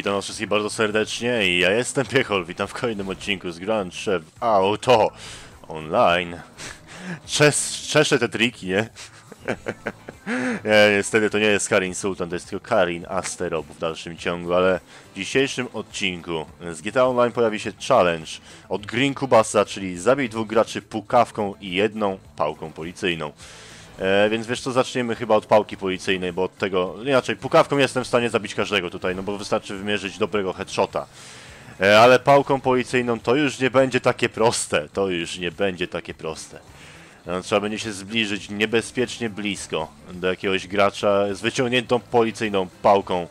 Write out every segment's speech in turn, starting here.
Witam was wszystkich bardzo serdecznie i ja jestem Piechol. Witam w kolejnym odcinku z Grand Chef Auto Online. Czes, czeszę te triki, nie? nie? Niestety to nie jest Karin Sultan, to jest tylko Karin Asterob w dalszym ciągu, ale w dzisiejszym odcinku z GTA Online pojawi się challenge od Green Kubasa, czyli zabij dwóch graczy pukawką i jedną pałką policyjną. E, więc wiesz co, zaczniemy chyba od pałki policyjnej, bo od tego, inaczej, pukawką jestem w stanie zabić każdego tutaj, no bo wystarczy wymierzyć dobrego headshota. E, ale pałką policyjną to już nie będzie takie proste, to już nie będzie takie proste. No, trzeba będzie się zbliżyć niebezpiecznie blisko do jakiegoś gracza z wyciągniętą policyjną pałką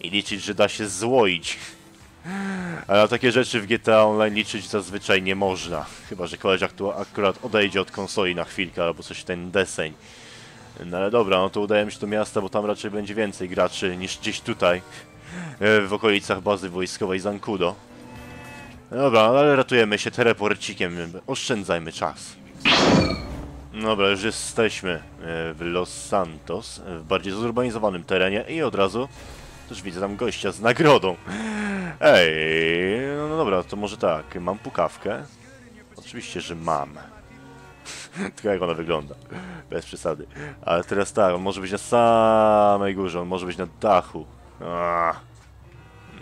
i liczyć, że da się złoić. Ale takie rzeczy w GTA Online liczyć zazwyczaj nie można. Chyba, że koleś akurat odejdzie od konsoli na chwilkę albo coś ten deseń. No ale dobra, no to udajemy się do miasta, bo tam raczej będzie więcej graczy niż gdzieś tutaj. e, W okolicach bazy wojskowej Zankudo. No Dobra, ale ratujemy się teleporcikiem. Oszczędzajmy czas. Dobra, już jesteśmy e, w Los Santos, w bardziej zurbanizowanym terenie i od razu też widzę tam gościa z nagrodą. Ej, no, dobra, to może tak, mam pukawkę. Oczywiście, że mam. Tylko jak ona wygląda. Bez przesady. Ale teraz tak, on może być na samej górze, on może być na dachu. Ah.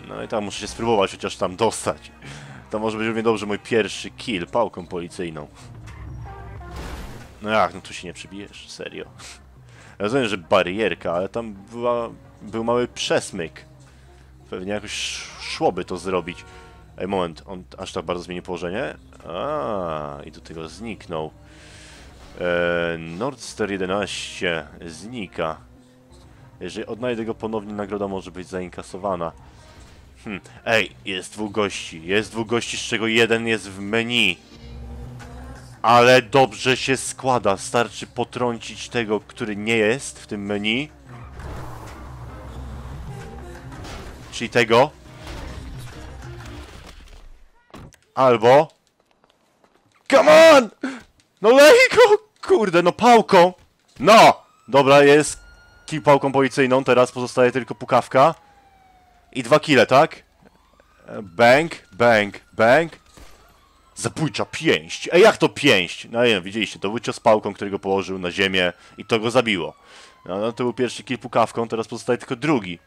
No i tam muszę się spróbować chociaż tam dostać. To może być równie dobrze mój pierwszy kill pałką policyjną. No jak, no tu się nie przybijesz, serio. Rozumiem, że barierka, ale tam była, był mały przesmyk. Pewnie jakoś szłoby to zrobić. Ej, moment, on aż tak bardzo zmienił położenie? A, i do tego zniknął. Eee, Nordstar 11 znika. Jeżeli odnajdę go ponownie, nagroda może być zainkasowana. Hm. Ej, jest dwóch gości. Jest dwóch gości, z czego jeden jest w menu. Ale dobrze się składa. Starczy potrącić tego, który nie jest w tym menu. Czyli tego. Albo... Come on! No lej go! Kurde, no pałką! No! Dobra, jest kill pałką policyjną, teraz pozostaje tylko pukawka. I dwa kile, tak? Bang, bang, bang. Zabójcza pięść. Ej, jak to pięść? No nie wiem, widzieliście, to był cios pałką, którego położył na ziemię i to go zabiło. No, no to był pierwszy kill pukawką, teraz pozostaje tylko drugi.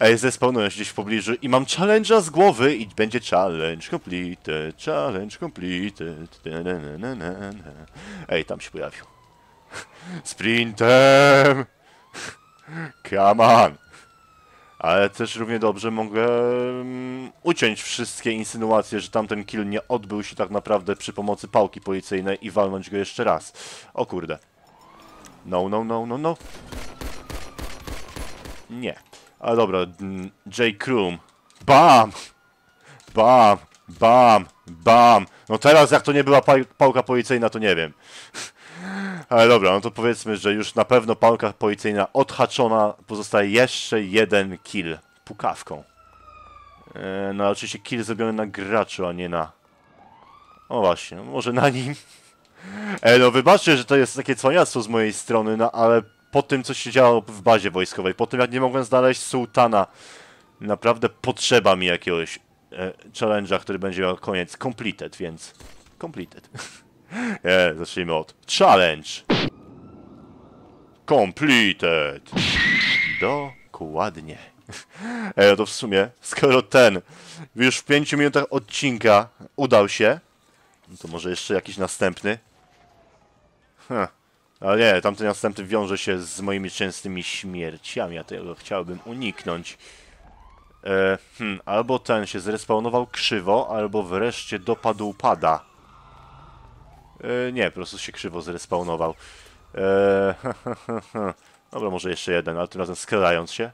Ej, zespawnuję gdzieś w pobliżu i mam challenge'a z głowy i będzie challenge completed, challenge completed. Ej, tam się pojawił. Sprintem! Come on! Ale też równie dobrze mogę mm, uciąć wszystkie insynuacje, że tamten kill nie odbył się tak naprawdę przy pomocy pałki policyjnej i walnąć go jeszcze raz. O kurde. No, no, no, no, no. Nie. Ale dobra, J. Krum. Bam! Bam! Bam! Bam! No teraz jak to nie była pa pałka policyjna, to nie wiem. Ale dobra, no to powiedzmy, że już na pewno pałka policyjna odhaczona, pozostaje jeszcze jeden kill pukawką. E, no oczywiście kill zrobiony na graczu, a nie na... O właśnie, no może na nim. E, no wybaczcie, że to jest takie cwaniactwo z mojej strony, no ale po tym, co się działo w bazie wojskowej, po tym, jak nie mogłem znaleźć sułtana, naprawdę potrzeba mi jakiegoś e, challenge'a, który będzie miał koniec completed, więc completed. Nie, zacznijmy od challenge. Completed. Dokładnie. Ej, no to w sumie, skoro ten już w 5 minutach odcinka udał się, no to może jeszcze jakiś następny? Huh. Ale nie, tamten następny wiąże się z moimi częstymi śmierciami, a tego chciałbym uniknąć. E, hmm, albo ten się zrespawnował krzywo, albo wreszcie dopadł pada. E, nie, po prostu się krzywo zrespawnował. E, Dobra, może jeszcze jeden, ale tym razem skradając się.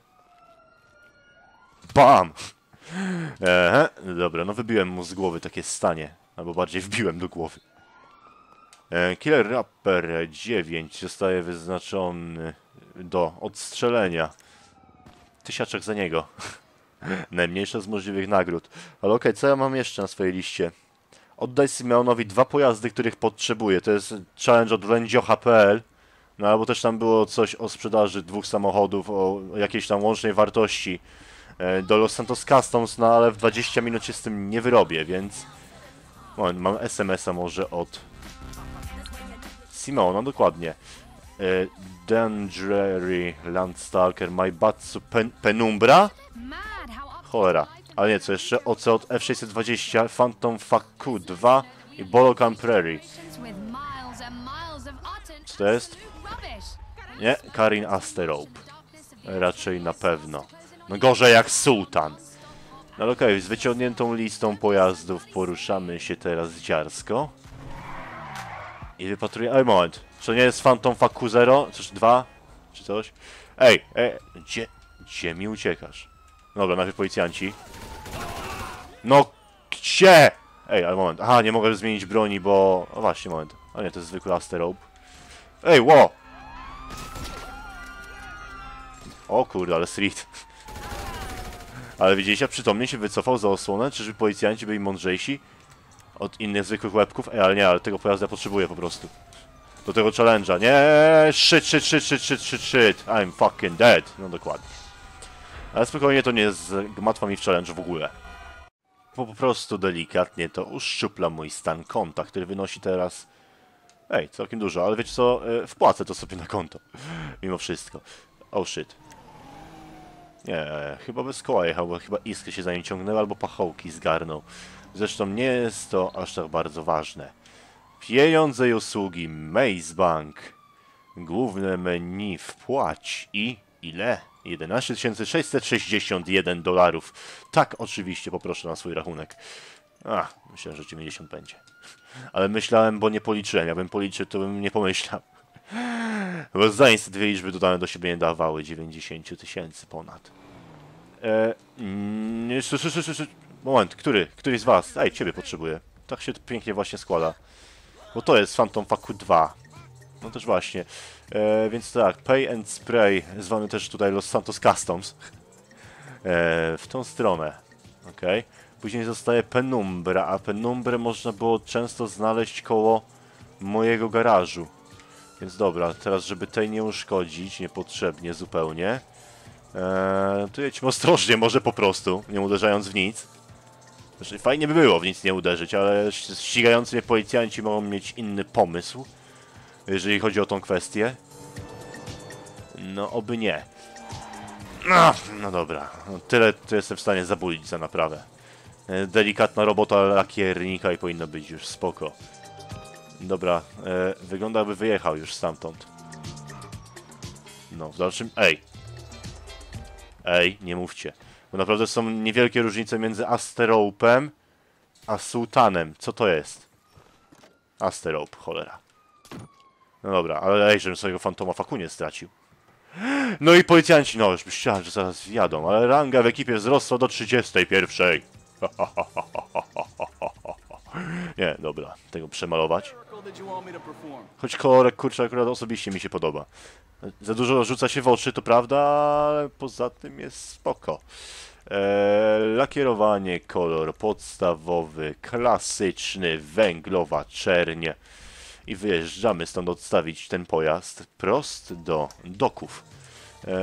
BAM! E, dobra, no wybiłem mu z głowy takie stanie. Albo bardziej wbiłem do głowy. E, Killer Rapper 9 zostaje wyznaczony do odstrzelenia. Tysiaczek za niego. Najmniejsza z możliwych nagród. Ale okej, co ja mam jeszcze na swojej liście? Oddaj Simeonowi dwa pojazdy, których potrzebuje. To jest challenge od lędziocha.pl. No albo też tam było coś o sprzedaży dwóch samochodów o jakiejś tam łącznej wartości e, do Los Santos Customs, no ale w 20 minut się z tym nie wyrobię, więc... Moment, mam SMS-a może od... Simona, dokładnie. E, Dangery Landstalker, Maibatsu Pen Penumbra? Cholera. Ale nie, co jeszcze? OC od F620, Phantom Faku 2 i Bolokan Prairie. Co to jest? Nie, Karin Asterope. Raczej na pewno. No gorzej jak Sultan. No okej, z wyciągniętą listą pojazdów poruszamy się teraz dziarsko. I wypatruję... Ej, moment. Czy to nie jest Phantom Faku 0? Coś 2? Czy coś? Ej, ej, gdzie... Gdzie mi uciekasz? Dobra, najpierw policjanci. No, gdzie? Ej, ale moment. Aha, nie mogę zmienić broni, bo... O właśnie, moment. A nie, to jest zwykły Asterope. Ej, ło! O kurde, ale street. Ale widzieliście, przytomnie się wycofał za osłonę, czyżby policjanci byli mądrzejsi od innych zwykłych łebków? Ej, ale nie, ale tego pojazdu ja potrzebuję po prostu. Do tego challenge'a. Nie, shit, shit, shit, shit, shit, shit, shit. I'm fucking dead. No dokładnie. Ale spokojnie, to nie jest gmatwa mi w challenge w ogóle. Po, po prostu delikatnie to uszczupla mój stan konta, który wynosi teraz... Ej, całkiem dużo, ale wiecie co? E, Wpłacę to sobie na konto. Mimo wszystko. Oh shit. Nie, chyba bez koła jechał, bo chyba iskry się za nim ciągnęły albo pachołki zgarnął. Zresztą nie jest to aż tak bardzo ważne. Pieniądze i usługi Maze Bank. Główne menu wpłać i ile? 11 661 dolarów. Tak, oczywiście poproszę na swój rachunek. A, myślałem, że 90 będzie. Ale myślałem, bo nie policzyłem. Jakbym policzył, to bym nie pomyślał. Bo zdań dwie liczby dodane do siebie nie dawały 90 tysięcy ponad. E, mm, s- s- s- s- moment, który? Który z was? Ej, ciebie potrzebuję. Tak się to pięknie właśnie składa. Bo to jest Phantom Faku 2. No też właśnie. E, więc tak, Pay and Spray, zwany też tutaj Los Santos Customs. E, w tą stronę. Okej. Później zostaje Penumbra, a Penumbrę można było często znaleźć koło mojego garażu. Więc dobra, teraz żeby tej nie uszkodzić niepotrzebnie zupełnie, eee, to jedźmy ostrożnie, może po prostu, nie uderzając w nic. Znaczy, fajnie by było w nic nie uderzyć, ale ścigający mnie policjanci mogą mieć inny pomysł, jeżeli chodzi o tą kwestię. No, oby nie. No, no dobra, no, tyle to jestem w stanie zabulić za naprawę. E, Delikatna robota lakiernika i powinno być już spoko. Dobra, e, wygląda jakby wyjechał już stamtąd. No, w dalszym... Ej! Ej, nie mówcie. Bo naprawdę są niewielkie różnice między Asteropem a Sultanem. Co to jest? Asterop, cholera. No dobra, ale ej, żebym swojego fantoma faku nie stracił. No i policjanci, no już myślałem, że zaraz wjadą, ale ranga w ekipie wzrosła do 31. Nie, dobra, tego przemalować. Choć kolorek kurczę akurat osobiście mi się podoba. Za dużo rzuca się w oczy, to prawda, ale poza tym jest spoko. Eee, lakierowanie, kolor podstawowy, klasyczny, węglowa czerń. I wyjeżdżamy stąd odstawić ten pojazd prost do doków. Eee,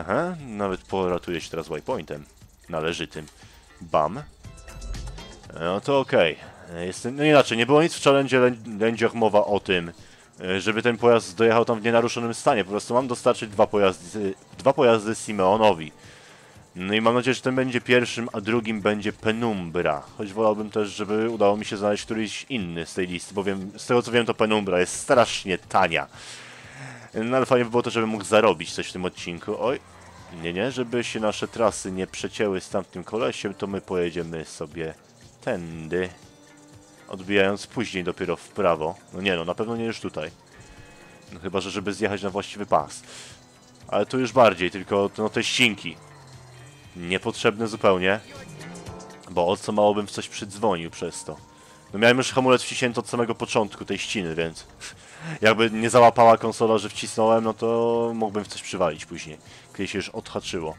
aha, nawet poratuje się teraz waypointem należytym. Bam. No to okej. Jestem, no inaczej, nie było nic w challenge lę- mowa o tym, e, żeby ten pojazd dojechał tam w nienaruszonym stanie. Po prostu mam dostarczyć dwa pojazdy, dwa pojazdy Simeonowi. No i mam nadzieję, że ten będzie pierwszym, a drugim będzie Penumbra. Choć wolałbym też, żeby udało mi się znaleźć któryś inny z tej listy, bo wiem, z tego co wiem to Penumbra jest strasznie tania. No ale fajnie by było to, żeby mógł zarobić coś w tym odcinku. Oj, nie, nie, żeby się nasze trasy nie przecięły z tamtym kolesiem, to my pojedziemy sobie tędy. Odbijając później dopiero w prawo. No nie no, na pewno nie już tutaj. No chyba, że żeby zjechać na właściwy pas. Ale tu już bardziej, tylko no te ścinki. Niepotrzebne zupełnie. Bo o co mało bym w coś przydzwonił przez to. No miałem już hamulec wciśnięty od samego początku tej ściny, więc... Jakby nie załapała konsola, że wcisnąłem, no to mógłbym w coś przywalić później. Kiedy się już odhaczyło.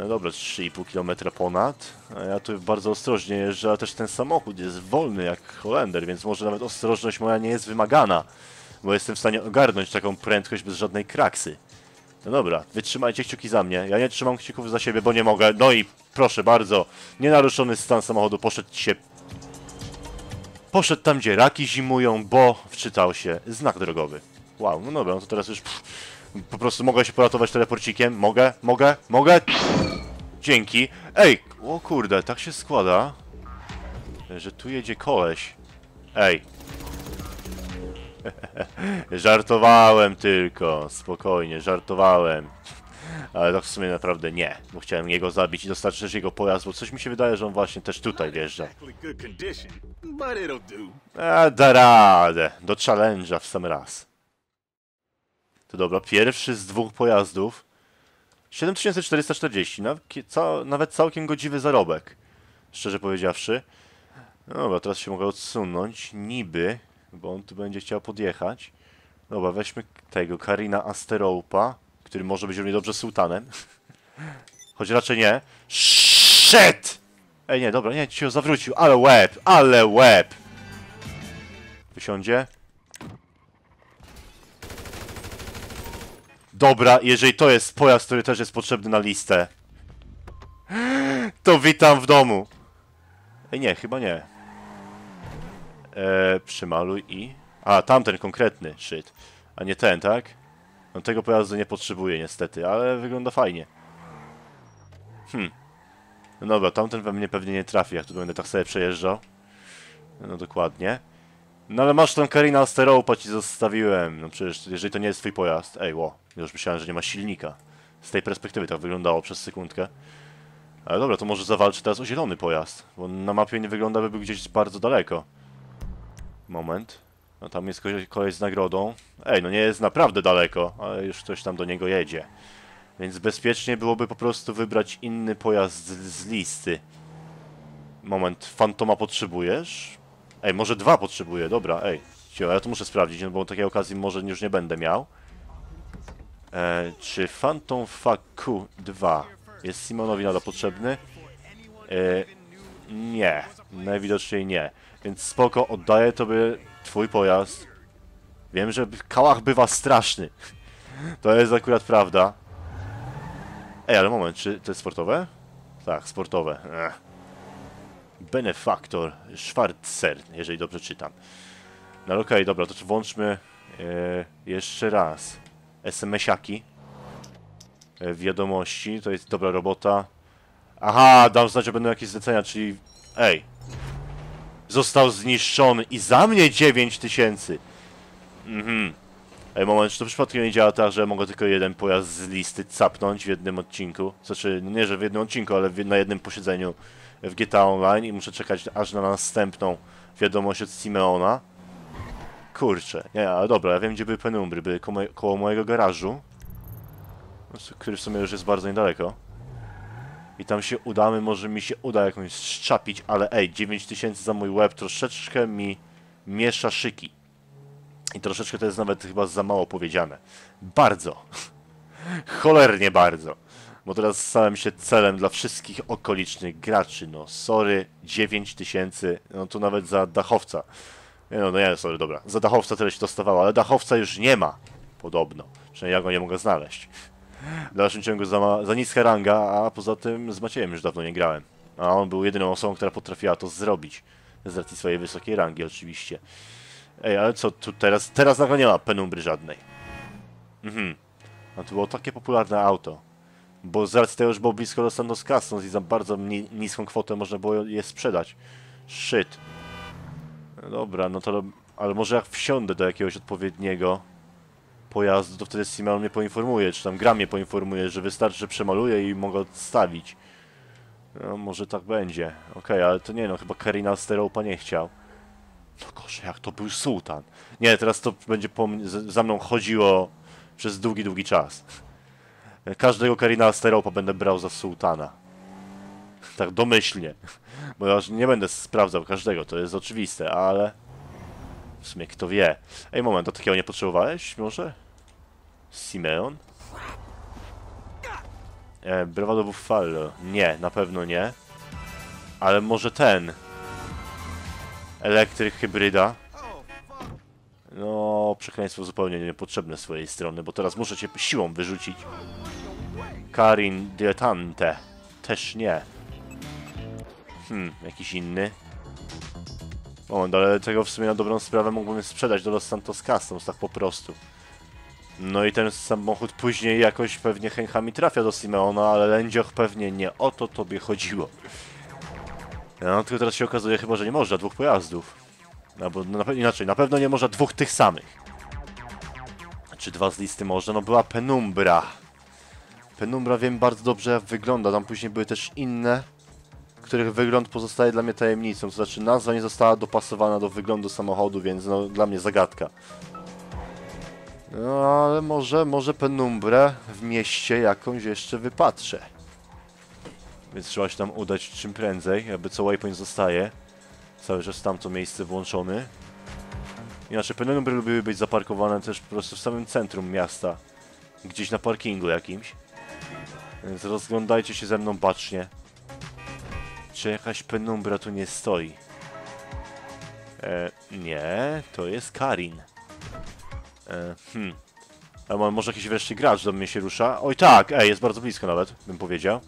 No dobra, 3,5 km ponad. A ja tu bardzo ostrożnie jeżdżę, ale też ten samochód jest wolny jak Holender, więc może nawet ostrożność moja nie jest wymagana. Bo jestem w stanie ogarnąć taką prędkość bez żadnej kraksy. No dobra, wytrzymajcie kciuki za mnie. Ja nie trzymam kciuków za siebie, bo nie mogę. No i proszę bardzo, nienaruszony stan samochodu poszedł się... Poszedł tam, gdzie raki zimują, bo wczytał się znak drogowy. Wow, no dobra, no to teraz już pff, po prostu mogę się poratować teleporcikiem. Mogę, mogę, mogę. Dzięki. Ej, o kurde, tak się składa, że tu jedzie koleś. Ej. Żartowałem tylko, spokojnie, żartowałem. Ale tak w sumie naprawdę nie, bo chciałem jego zabić i dostarczyć też jego pojazd, bo coś mi się wydaje, że on właśnie też tutaj wjeżdża. A, da radę, do challenge'a w sam raz. To dobra, pierwszy z dwóch pojazdów. 7440, naw- kie- ca nawet całkiem godziwy zarobek. Szczerze powiedziawszy. No Dobra, teraz się mogę odsunąć, niby, bo on tu będzie chciał podjechać. Dobra, weźmy tego, Karina Asteroupa, który może być równie dobrze sułtanem. Choć raczej nie. Shit! Ej, nie, dobra, nie, ci się zawrócił, ale łeb, ale łeb! Wysiądzie. Dobra, jeżeli to jest pojazd, który też jest potrzebny na listę, to witam w domu. Ej, nie, chyba nie. Eee, przymaluj i... A, tamten konkretny, shit. A nie ten, tak? No tego pojazdu nie potrzebuję niestety, ale wygląda fajnie. Hmm. No dobra, tamten we mnie pewnie nie trafi, jak tu będę tak sobie przejeżdżał. No dokładnie. No ale masz tą Karina Asteroupa ci zostawiłem. No przecież jeżeli to nie jest twój pojazd. Ej, ło. Już myślałem, że nie ma silnika. Z tej perspektywy tak wyglądało przez sekundkę. Ale dobra, to może zawalczy teraz o zielony pojazd. Bo na mapie nie wygląda, by był gdzieś bardzo daleko. Moment. No tam jest koleś z nagrodą. Ej, no nie jest naprawdę daleko, ale już ktoś tam do niego jedzie. Więc bezpiecznie byłoby po prostu wybrać inny pojazd z, z listy. Moment, Fantoma potrzebujesz? Ej, może dwa potrzebuję, dobra, ej. Ja to muszę sprawdzić, no bo takiej okazji może już nie będę miał. E, czy Phantom FQ2 jest Simonowi nadal potrzebny? E, nie, najwidoczniej nie. Więc spoko, oddaję tobie twój pojazd. Wiem, że kałach bywa straszny. To jest akurat prawda. Ej, ale moment, czy to jest sportowe? Tak, sportowe. Ech. Benefaktor Schwarzer, jeżeli dobrze czytam. No okej, dobra, to włączmy e, jeszcze raz SMS-aki. E, wiadomości, to jest dobra robota. Aha, dam znać, że będą jakieś zlecenia, czyli... Ej. Został zniszczony i za mnie 9000. Mhm. Ej, moment, czy to przypadkiem nie działa tak, że mogę tylko jeden pojazd z listy capnąć w jednym odcinku? Znaczy, nie, że w jednym odcinku, ale na jednym posiedzeniu w GTA Online i muszę czekać aż na następną wiadomość od Simeona. Kurczę, nie, ale dobra, ja wiem gdzie były penumbry, były koło, koło mojego garażu, który w sumie już jest bardzo niedaleko. I tam się udamy, może mi się uda jakąś szczapić, ale ej, 9000 za mój łeb troszeczkę mi miesza szyki. I troszeczkę to jest nawet chyba za mało powiedziane. Bardzo. Cholernie bardzo. Bo teraz stałem się celem dla wszystkich okolicznych graczy. No, sorry, 9000, no to nawet za dachowca. Nie no, no nie, sorry, dobra. Za dachowca tyle się dostawało, ale dachowca już nie ma. Podobno. Przynajmniej ja go nie mogę znaleźć. W dalszym ciągu za, za niska ranga, a poza tym z Maciejem już dawno nie grałem. A on był jedyną osobą, która potrafiła to zrobić. Z racji swojej wysokiej rangi oczywiście. Ej, ale co tu teraz? Teraz nagle nie ma penumbry żadnej. Mhm. A to było takie popularne auto. Bo z racji tego, że było blisko Los Santos Customs i za bardzo ni niską kwotę można było je sprzedać. Shit. Dobra, no to... Ale może jak wsiądę do jakiegoś odpowiedniego pojazdu, to wtedy Simeon mnie poinformuje, czy tam gra mnie poinformuje, że wystarczy, że przemaluję i mogę odstawić. No, może tak będzie. Okej, ale to nie no, chyba Karina Steropa nie chciał. No gorzej, jak to był sułtan. Nie, teraz to będzie za mną chodziło przez długi, długi czas. Każdego Karina Asteropa będę brał za sułtana. Tak domyślnie. Bo ja nie będę sprawdzał każdego, to jest oczywiste, ale... W sumie kto wie. Ej, moment, a takiego nie potrzebowałeś może? Simeon? E, Bravado Buffalo. Nie, na pewno nie. Ale może ten. Elektryk hybryda. No, przekleństwo zupełnie niepotrzebne z swojej strony, bo teraz muszę cię siłą wyrzucić. Karin Diletante. Też nie. Hmm, jakiś inny. Moment, ale tego w sumie na dobrą sprawę mógłbym sprzedać do Los Santos Customs, tak po prostu. No i ten samochód później jakoś pewnie chęchami trafia do Simeona, ale Lędzioch pewnie nie o to tobie chodziło. No, tylko teraz się okazuje chyba, że nie można dwóch pojazdów. Albo pe- inaczej, na pewno nie można dwóch tych samych. Czy dwa z listy można? No była Penumbra. Penumbra wiem bardzo dobrze jak wygląda, tam później były też inne, których wygląd pozostaje dla mnie tajemnicą. To znaczy nazwa nie została dopasowana do wyglądu samochodu, więc no dla mnie zagadka. No ale może, może Penumbrę w mieście jakąś jeszcze wypatrzę. Więc trzeba się tam udać czym prędzej, jakby co waypoint zostaje. Cały czas tam to miejsce włączony. Inaczej penumbry lubiły być zaparkowane też po prostu w samym centrum miasta. Gdzieś na parkingu jakimś. Więc rozglądajcie się ze mną bacznie. Czy jakaś penumbra tu nie stoi? E, nie, to jest Karin. E, hmm. A mo- może jakiś wreszcie gracz do mnie się rusza? Oj tak, ej, jest bardzo blisko nawet, bym powiedział.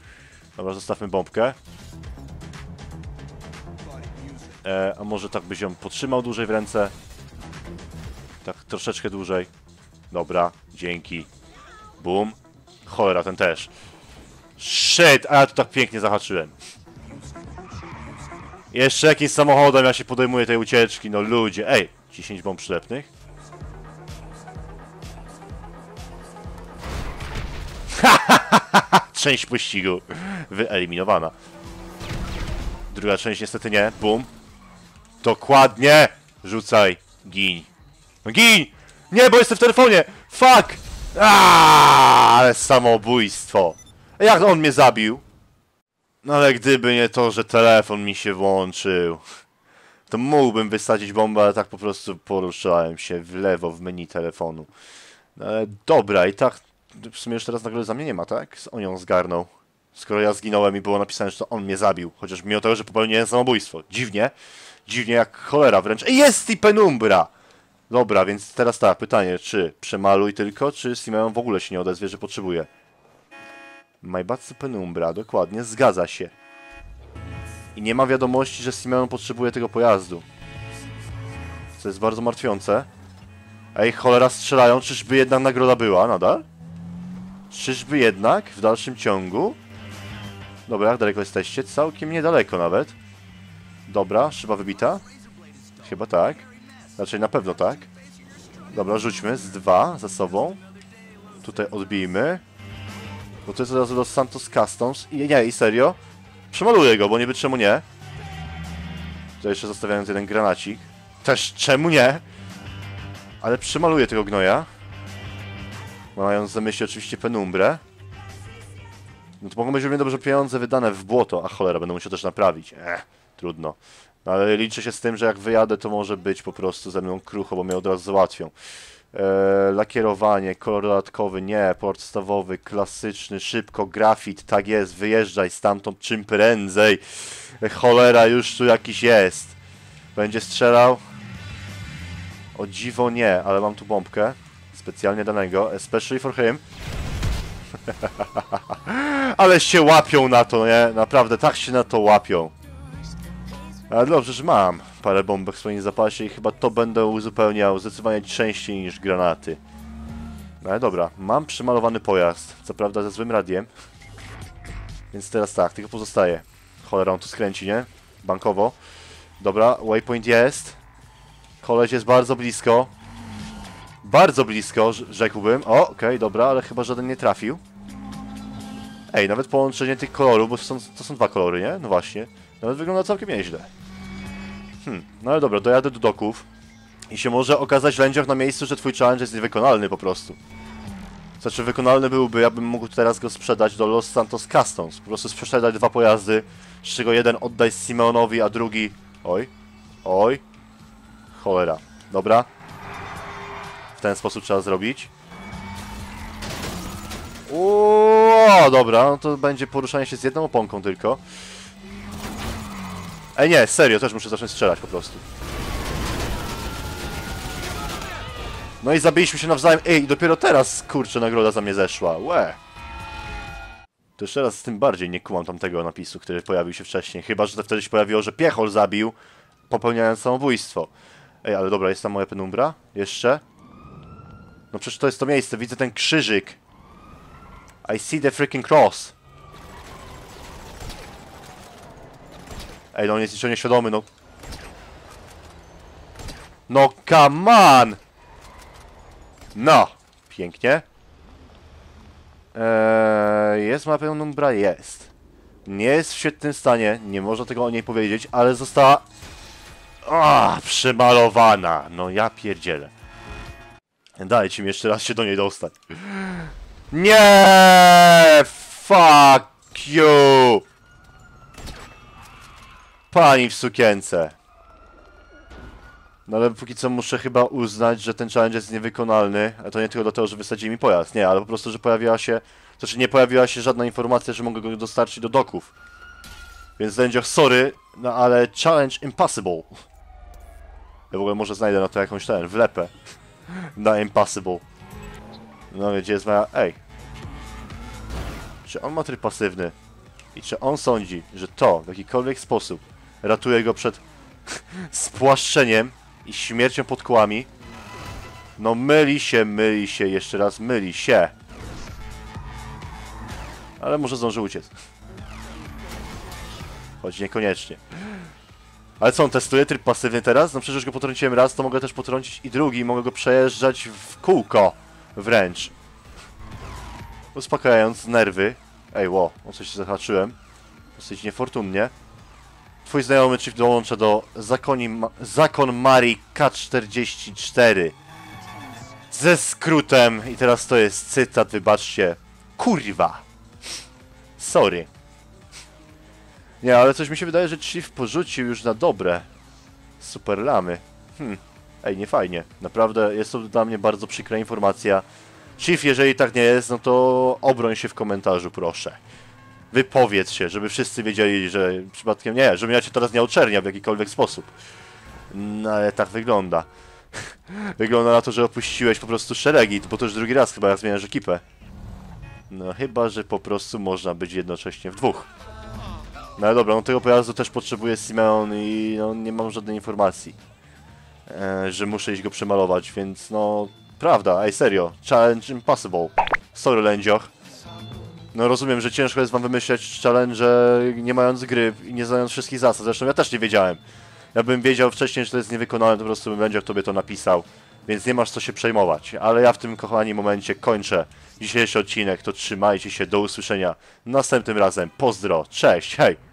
Dobra, zostawmy bombkę. E, a może tak byś ją potrzymał dłużej w ręce? Tak, troszeczkę dłużej. Dobra, dzięki. Boom. Cholera, ten też. Shit, a ja tu tak pięknie zahaczyłem. Jeszcze jakimś samochodem ja się podejmuję tej ucieczki, no ludzie. Ej, 10 bomb przylepnych. Część pościgu wyeliminowana. Druga część niestety nie. Bum. Dokładnie! Rzucaj. Gin. No gin! Nie, bo jestem w telefonie! Fuck! Aaaa, ale samobójstwo. Jak on mnie zabił? No ale gdyby nie to, że telefon mi się włączył, to mógłbym wysadzić bombę, ale tak po prostu poruszałem się w lewo w menu telefonu. No ale dobra, i tak w sumie już teraz nagle za mnie nie ma, tak? On ją zgarnął. Skoro ja zginąłem i było napisane, że to on mnie zabił. Chociaż mimo tego, że popełniłem samobójstwo. Dziwnie. Dziwnie jak cholera wręcz. Jest i penumbra! Dobra, więc teraz tak, pytanie, czy przemaluj tylko, czy Simeon w ogóle się nie odezwie, że potrzebuje? Majbatsu penumbra, dokładnie, zgadza się. I nie ma wiadomości, że Simeon potrzebuje tego pojazdu. Co jest bardzo martwiące. Ej, cholera strzelają, czyżby jednak nagroda była nadal? Czyżby jednak w dalszym ciągu? Dobra, jak daleko jesteście? Całkiem niedaleko nawet. Dobra, szyba wybita? Chyba tak. Raczej na pewno tak. Dobra, rzućmy z dwa za sobą. Tutaj odbijmy. Bo to jest od razu Los Santos Customs. I nie, i serio. Przemaluję go, bo niby czemu nie. Tutaj jeszcze zostawiając jeden granacik. Też czemu nie? Ale przemaluję tego gnoja. Mając na myśli oczywiście penumbrę. No to mogą być równie dobrze pieniądze wydane w błoto. A cholera, będę musiał też naprawić. Ech, trudno. No ale liczę się z tym, że jak wyjadę, to może być po prostu ze mną krucho, bo mnie od razu załatwią. Eee, lakierowanie, kolor dodatkowy, nie, podstawowy, klasyczny, szybko, grafit, tak jest, wyjeżdżaj stamtąd czym prędzej. E, cholera, już tu jakiś jest. Będzie strzelał? O dziwo nie, ale mam tu bombkę. Specjalnie danego, especially for him. ale się łapią na to, nie? Naprawdę, tak się na to łapią. Ale dobrze, że mam parę bombek w swoim zapasie i chyba to będę uzupełniał zdecydowanie częściej niż granaty. No ale dobra, mam przymalowany pojazd, co prawda ze złym radiem. Więc teraz tak, tylko pozostaje. Cholera, on tu skręci, nie? Bankowo. Dobra, waypoint jest. Koleś jest bardzo blisko. Bardzo blisko, rz- rzekłbym. O, okej, dobra, ale chyba żaden nie trafił. Ej, nawet połączenie tych kolorów, bo są, to są dwa kolory, nie? No właśnie. Nawet wygląda całkiem nieźle. Hmm, no ale dobra, dojadę do doków. I się może okazać lędziach na miejscu, że twój challenge jest niewykonalny po prostu. Znaczy wykonalny byłby, ja bym mógł teraz go sprzedać do Los Santos Customs. Po prostu sprzedać dwa pojazdy, z czego jeden oddaj Simeonowi, a drugi... Oj, oj, cholera. Dobra. W ten sposób trzeba zrobić. O, dobra, no to będzie poruszanie się z jedną oponką tylko. Ej nie, serio, też muszę zacząć strzelać po prostu. No i zabiliśmy się nawzajem. Ej, dopiero teraz, kurczę, nagroda za mnie zeszła. Łe. To jeszcze raz tym bardziej nie kumam tamtego napisu, który pojawił się wcześniej. Chyba, że to wtedy się pojawiło, że Piechol zabił, popełniając samobójstwo. Ej, ale dobra, jest tam moja penumbra? Jeszcze? No przecież to jest to miejsce, widzę ten krzyżyk. I see the freaking cross. Ej, no on jest jeszcze nieświadomy, no. No, come on! No, pięknie. Eee, jest ma penumbra? Jest. Nie jest w świetnym stanie, nie można tego o niej powiedzieć, ale została... A, przemalowana. No ja pierdzielę. Dajcie mi jeszcze raz się do niej dostać. Nie! Fuck you! Pani w sukience. No ale póki co muszę chyba uznać, że ten challenge jest niewykonalny, a to nie tylko dlatego, że wysadzili mi pojazd, nie, ale po prostu, że pojawiła się, znaczy nie pojawiła się żadna informacja, że mogę go dostarczyć do doków. Więc Lędzioch, sorry, no ale challenge impossible. Ja w ogóle może znajdę na to jakąś ten, wlepę. Na impossible. No gdzie jest moja, ej. Czy on ma tryb pasywny? I czy on sądzi, że to w jakikolwiek sposób ratuje go przed spłaszczeniem i śmiercią pod kłami? No myli się, myli się, jeszcze raz myli się. Ale może zdąży uciec. Choć niekoniecznie. Ale co, on testuje tryb pasywny teraz? No przecież już go potrąciłem raz, to mogę też potrącić i drugi, mogę go przejeżdżać w kółko. Wręcz. Uspokajając nerwy. Ej, ło, o coś się zahaczyłem. Dosyć niefortunnie. Twój znajomy Chief dołącza do zakoni, Zakon Marii K44. Ze skrótem, i teraz to jest cytat, wybaczcie. Kurwa. Sorry. Nie, ale coś mi się wydaje, że Chief porzucił już na dobre. Super lamy. Hmm. Ej, nie fajnie. Naprawdę jest to dla mnie bardzo przykra informacja. Chief, jeżeli tak nie jest, no to obroń się w komentarzu, proszę. Wypowiedz się, żeby wszyscy wiedzieli, że przypadkiem nie, żebym ja cię teraz nie oczerniał w jakikolwiek sposób. No ale tak wygląda. Wygląda na to, że opuściłeś po prostu szeregi, bo to już drugi raz chyba zmieniasz ekipę. No chyba, że po prostu można być jednocześnie w dwóch. No ale dobra, no tego pojazdu też potrzebuje Simeon i no, nie mam żadnej informacji, e, że muszę iść go przemalować, więc no prawda, ej serio, challenge impossible. Sorry Lędzioch. No rozumiem, że ciężko jest wam wymyślać challenge nie mając gry i nie znając wszystkich zasad, zresztą ja też nie wiedziałem. Ja bym wiedział wcześniej, że to jest niewykonalne, to po prostu Lędzioch tobie to napisał, więc nie masz co się przejmować. Ale ja w tym kochani momencie kończę dzisiejszy odcinek, to trzymajcie się, do usłyszenia następnym razem. Pozdro, cześć, hej!